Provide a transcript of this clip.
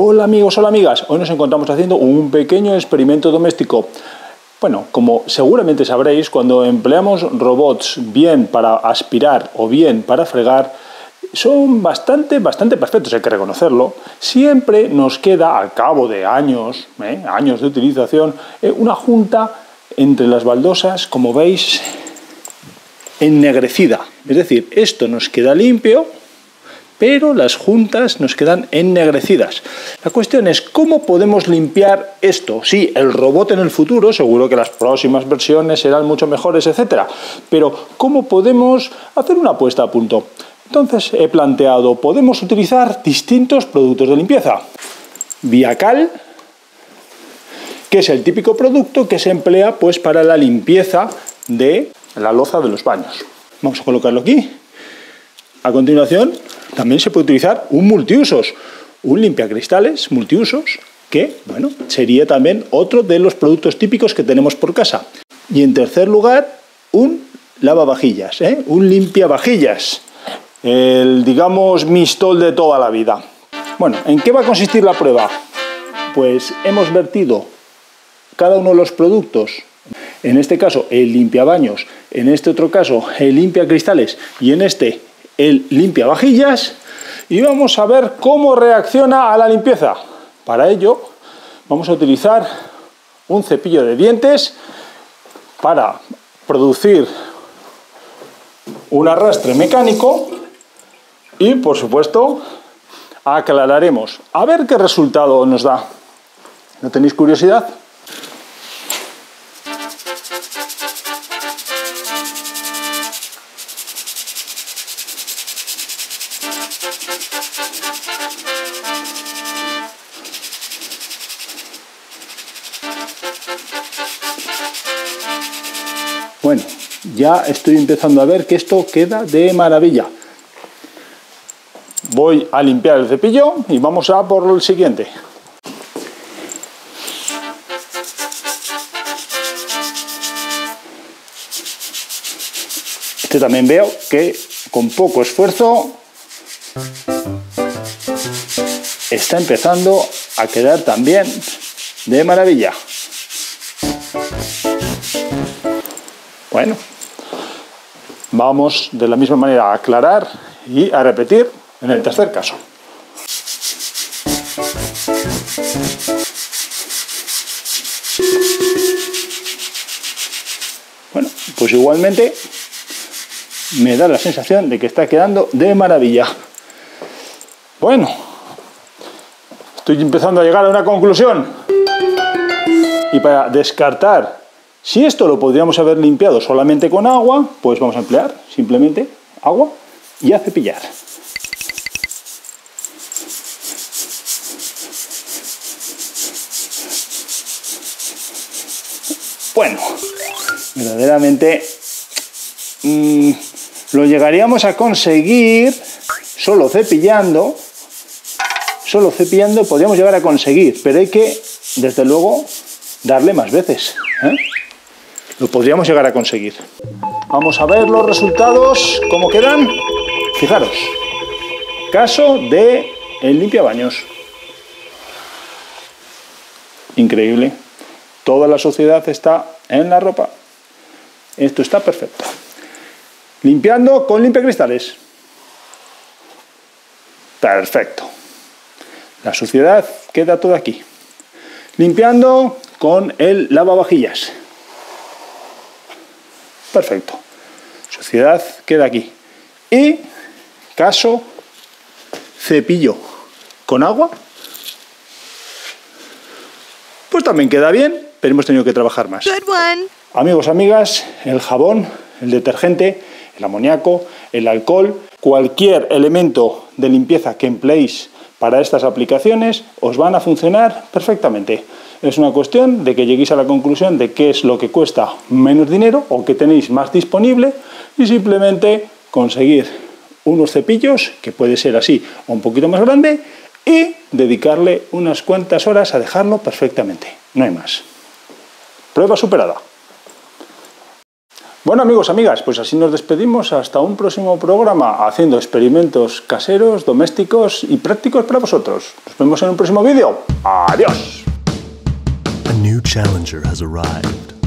Hola amigos, hola amigas, hoy nos encontramos haciendo un pequeño experimento doméstico. Bueno, como seguramente sabréis, cuando empleamos robots bien para aspirar o bien para fregar, son bastante, bastante perfectos, hay que reconocerlo. Siempre nos queda, al cabo de años, ¿eh? años de utilización, eh, una junta entre las baldosas, como veis, ennegrecida. Es decir, esto nos queda limpio, pero las juntas nos quedan ennegrecidas. La cuestión es cómo podemos limpiar esto. Sí, el robot en el futuro, seguro que las próximas versiones serán mucho mejores, etcétera, pero ¿cómo podemos hacer una puesta a punto? Entonces he planteado, podemos utilizar distintos productos de limpieza. Viacal, que es el típico producto que se emplea pues para la limpieza de la loza de los baños. Vamos a colocarlo aquí. A continuación, también se puede utilizar un multiusos, un limpiacristales multiusos, que bueno, sería también otro de los productos típicos que tenemos por casa. Y en tercer lugar, un lavavajillas, ¿eh? un limpiavajillas, el digamos mistol de toda la vida. Bueno, ¿en qué va a consistir la prueba? Pues hemos vertido cada uno de los productos, en este caso el limpiabaños, en este otro caso el limpiacristales y en este el limpiavajillas y vamos a ver cómo reacciona a la limpieza. Para ello vamos a utilizar un cepillo de dientes para producir un arrastre mecánico y por supuesto aclararemos a ver qué resultado nos da. ¿No tenéis curiosidad? Bueno, ya estoy empezando a ver que esto queda de maravilla. Voy a limpiar el cepillo y vamos a por el siguiente. Este también veo que con poco esfuerzo está empezando a quedar también de maravilla. Bueno, vamos de la misma manera a aclarar y a repetir en el tercer caso. Bueno, pues igualmente me da la sensación de que está quedando de maravilla. Bueno, estoy empezando a llegar a una conclusión. Y para descartar si esto lo podríamos haber limpiado solamente con agua, pues vamos a emplear simplemente agua y a cepillar. Bueno, verdaderamente mm, lo llegaríamos a conseguir solo cepillando, solo cepillando podríamos llegar a conseguir, pero hay que, desde luego, darle más veces. ¿eh? Lo podríamos llegar a conseguir. Vamos a ver los resultados, cómo quedan. Fijaros, caso de el limpiabaños. Increíble. Toda la sociedad está en la ropa. Esto está perfecto. Limpiando con limpiacristales. Perfecto. La suciedad queda toda aquí. Limpiando con el lavavajillas. Perfecto. Suciedad queda aquí. Y caso cepillo con agua. Pues también queda bien, pero hemos tenido que trabajar más. Amigos, amigas, el jabón, el detergente, el amoníaco, el alcohol, cualquier elemento de limpieza que empleéis para estas aplicaciones os van a funcionar perfectamente. Es una cuestión de que lleguéis a la conclusión de qué es lo que cuesta menos dinero o que tenéis más disponible y simplemente conseguir unos cepillos, que puede ser así o un poquito más grande, y dedicarle unas cuantas horas a dejarlo perfectamente. No hay más. Prueba superada. Bueno amigos, amigas, pues así nos despedimos hasta un próximo programa haciendo experimentos caseros, domésticos y prácticos para vosotros. Nos vemos en un próximo vídeo. Adiós. Challenger has arrived.